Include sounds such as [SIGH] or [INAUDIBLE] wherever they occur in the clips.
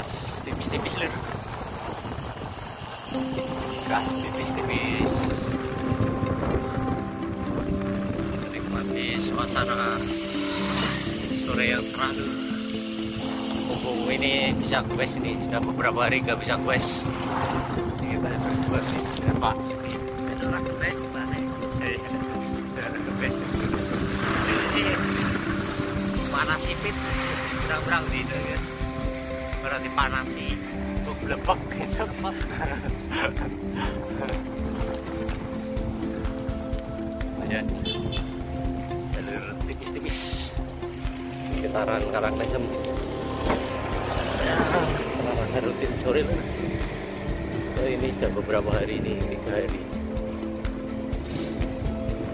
gas tipis-tipis lur. Gas tipis-tipis. Menikmati suasana sore yang cerah. Mumpung ini bisa quest ini sudah beberapa hari nggak bisa quest. Ini kita berdua nih, ada Pak Sini. Ada orang quest mana? Eh, ada orang quest. Panas sipit berang-berang di itu ya berarti panasi gue blepek gitu ya? Jalur tipis-tipis. Sekitaran Karangasem ya olahraga rutin sore lah Oh, ini sudah beberapa hari ini tiga hari.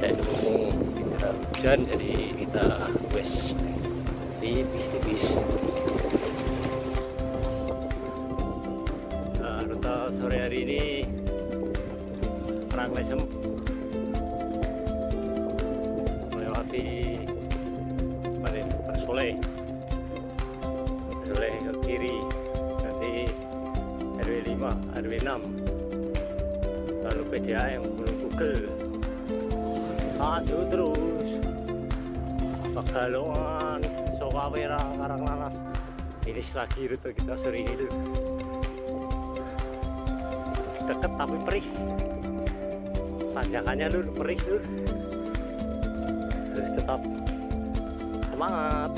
Dan kita hujan jadi kita wes tipis-tipis Perang Lesem melewati mana ini? Persole Persole ke kiri nanti RW 5 RW 6 lalu PDAM menuju Google. Maju terus. Pegalongan Sokawera Karanglanas ini lagi rute kita ini tuh deket tapi perih tanjakannya lur perih lur terus tetap semangat.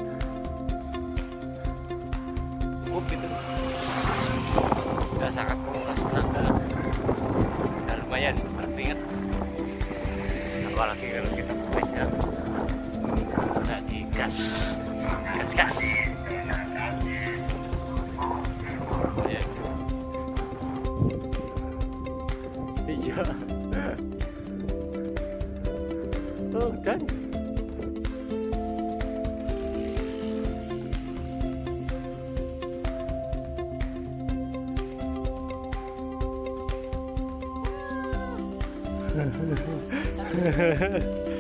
Cukup gitu. Udah sangat menguras tenaga. Ya lumayan berkeringat apalagi kalau kita ya. Jadi gas. Gas gas. Ya. iya oh dan [LAUGHS]